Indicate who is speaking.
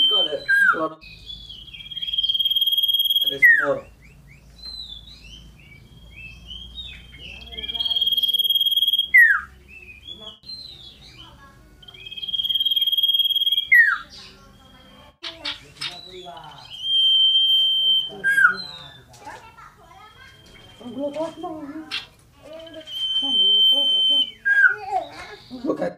Speaker 1: Ikaw Bukan.